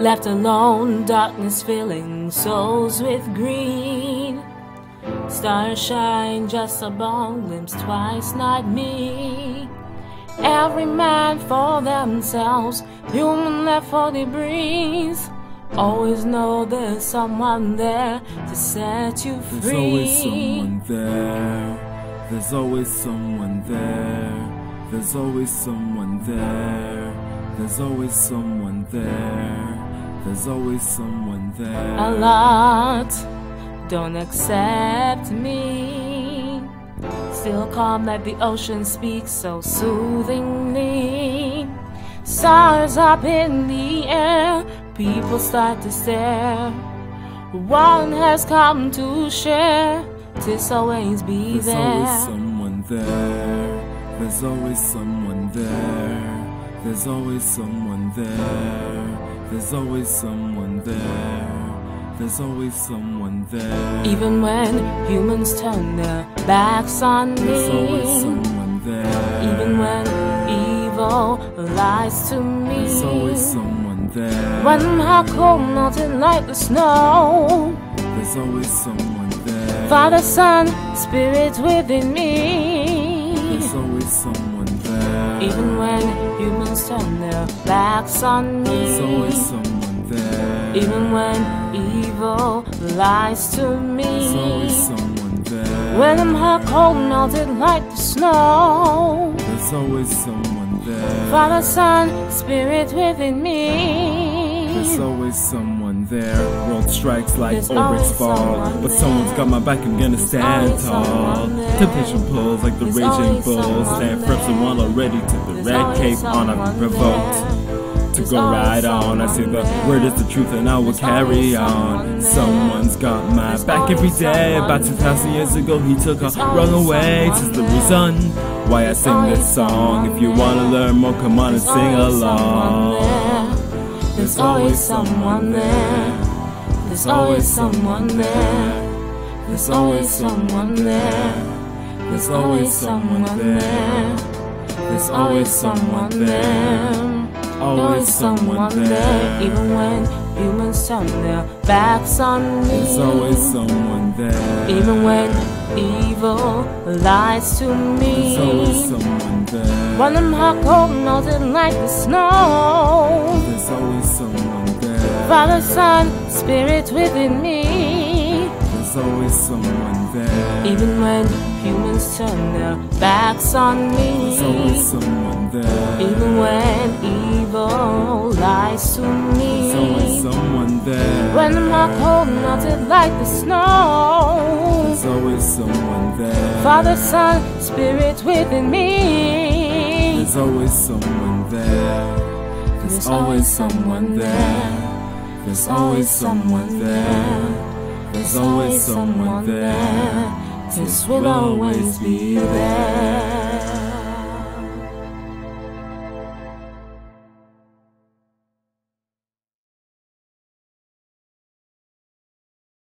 Left alone, darkness filling souls with green. Stars shine just above, glimpse twice, not me. Every man for themselves, human left for the breeze. Always know there's someone there to set you free. There's always someone there. There's always someone there. There's always someone there. There's always someone there. There's always someone there. A lot don't accept me. Still calm like the ocean speaks so soothingly. Stars up in the air, people start to stare. One has come to share, tis always be There's there. always someone there. There's always someone there. There's always someone there. There's always someone there. There's always someone there. Even when humans turn their backs on me. There's always me, someone there. even when evil lies to me. There's always someone there. When my cold melted like the snow There's always someone there. Father, Son, Spirit within me There's always someone there. Even when humans turn their backs on me There's always someone there. Even when evil lies to me There's always someone there. When I'm hot, cold melted like the snow There's always someone there. Father, Son, Spirit within me There's always someone there. World strikes like There's orbits fall. someone But someone's got my back, I'm gonna stand tall. someone. Temptation pulls like the There's raging bulls. someone Stand firm, so there. I'm already took the There's red cape on, I'm someone revoked. To go right on, I say the someone word is the truth and I will carry on. someone. Someone's got my back every day. About someone 2,000 years ago, he took a run away. This is the someone reason why I sing this song. someone If you wanna learn more, come on and sing someone along. There. There's always someone there. There's always someone there. There's always someone there. There's always someone there. There's always someone there. Oh, There's always someone there. Even when humans turn their backs on me, There's always someone there. Even when evil lies to me, There's always someone there. When my cold melted like the snow. There's always someone there. Father, Son, Spirit within me. There's always someone there. Even when humans turn their backs on me, There's always someone there. Even when evil lies to me, There's always someone there. When my cold melted like the snow. There's always someone there. Father, Son, Spirit within me. There's always someone there. There's always someone there. There's always someone there. There's always someone there. This will always be there.